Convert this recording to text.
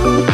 Thank you.